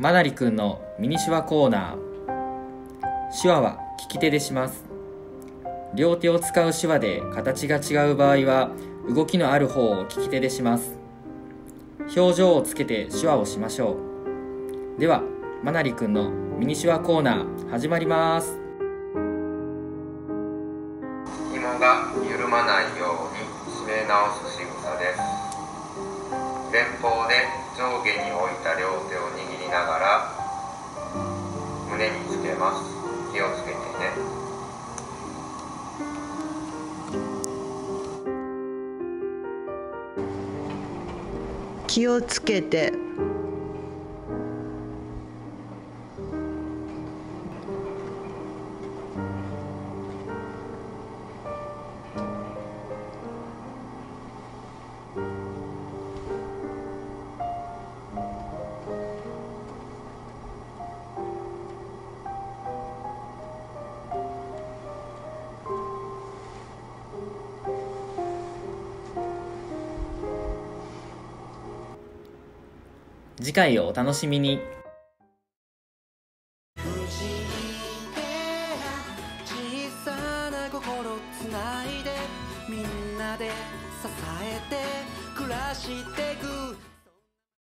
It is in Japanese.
マナリくんのミニ手話コーナー。手話は利き手でします。両手を使う手話で形が違う場合は動きのある方を利き手でします。表情をつけて手話をしましょう。ではマナリくんのミニ手話コーナー始まります。紐が緩まないように締め直す仕草です。前方で上下に置いた両手を握りながら胸につけます。気をつけてね。気をつけて。次回をお楽しみに。小さな心つないでみんなで支えて暮らしてく。